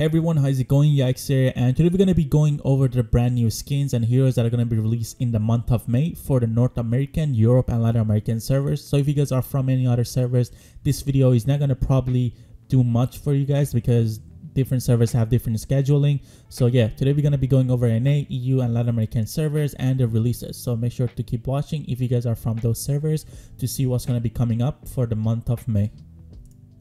Hey everyone, how's it going? YikeZ here, and today we're going to be going over the brand new skins and heroes that are going to be released in the month of May for the North American, Europe, and Latin American servers. So if you guys are from any other servers, this video is not going to probably do much for you guys because different servers have different scheduling. So yeah, today we're going to be going over NA, EU, and Latin American servers and the releases. So make sure to keep watching if you guys are from those servers to see what's going to be coming up for the month of May.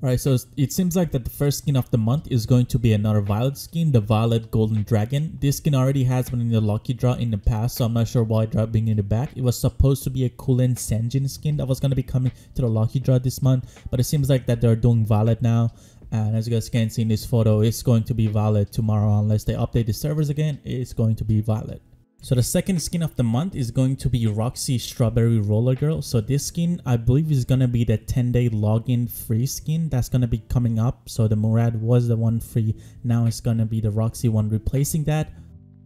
Alright, so it seems like that the first skin of the month is going to be another Violet skin, the Violet Golden Dragon. This skin already has been in the lucky draw in the past, so I'm not sure why it being in the back. It was supposed to be a Kulin Senjin skin that was going to be coming to the lucky draw this month, but it seems like that they're doing Violet now. And as you guys can see in this photo, it's going to be Violet tomorrow unless they update the servers again, it's going to be Violet. So the second skin of the month is going to be Roxie Strawberry Roller Girl. So this skin I believe is going to be the 10 day login free skin that's going to be coming up. So the Murad was the one free. Now it's going to be the Roxie one replacing that.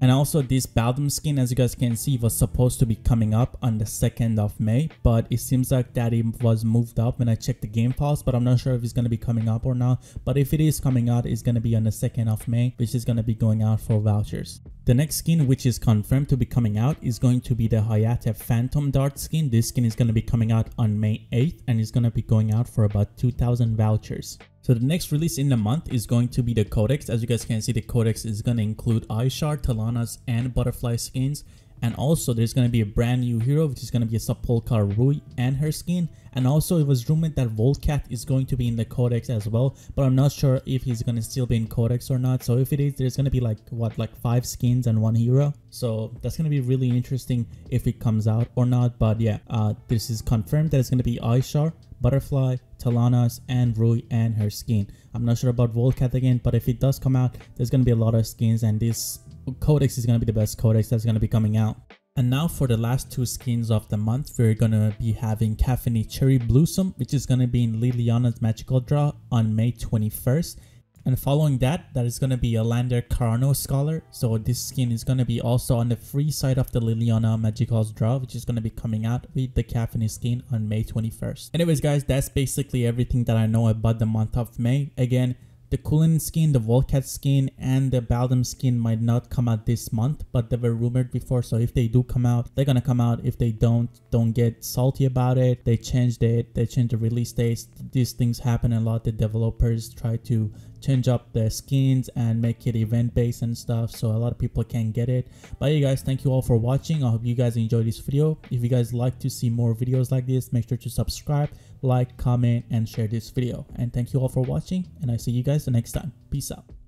And also this Baldum skin as you guys can see was supposed to be coming up on the 2nd of May but it seems like that it was moved up when I checked the game files but I'm not sure if it's going to be coming up or not but if it is coming out it's going to be on the 2nd of May which is going to be going out for vouchers. The next skin which is confirmed to be coming out is going to be the Hayate Phantom Dart skin. This skin is going to be coming out on May 8th and it's going to be going out for about 2000 vouchers. So the next release in the month is going to be the Codex. As you guys can see, the Codex is going to include Ishar, Telannas, and Butterfly skins. And also there's going to be a brand new hero which is going to be a Sepulchre Rouie and her skin. And also it was rumored that Volkath is going to be in the Codex as well. But I'm not sure if he's going to still be in Codex or not. So if it is, there's going to be like what like five skins and one hero. So that's going to be really interesting if it comes out or not. But yeah, uh, this is confirmed that it's going to be Ishar, Butterfly, Telannas, and Rouie and her skin. I'm not sure about Volkath again, but if it does come out, there's going to be a lot of skins and this codex is going to be the best codex that's going to be coming out. And now for the last two skins of the month, we're going to be having Capheny Cherry Blossom, which is going to be in Liliana's Magical Draw on May 21st. And following that, that is going to be Eland'orr Carano Scholar. So this skin is going to be also on the free side of the Liliana Magicals draw, which is going to be coming out with the Capheny skin on May 21st. Anyways guys, that's basically everything that I know about the month of May. Again, the Kulin skin, the Volkath skin, and the Baldum skin might not come out this month, but they were rumored before. So if they do come out, they're gonna come out. If they don't, don't get salty about it. They changed it. They changed the release dates. These things happen a lot. The developers try to change up the skins and make it event based and stuff so a lot of people can get it. But you guys thank you all for watching. I hope you guys enjoyed this video. If you guys like to see more videos like this make sure to subscribe like comment and share this video. And thank you all for watching and i see you guys the next time. Peace out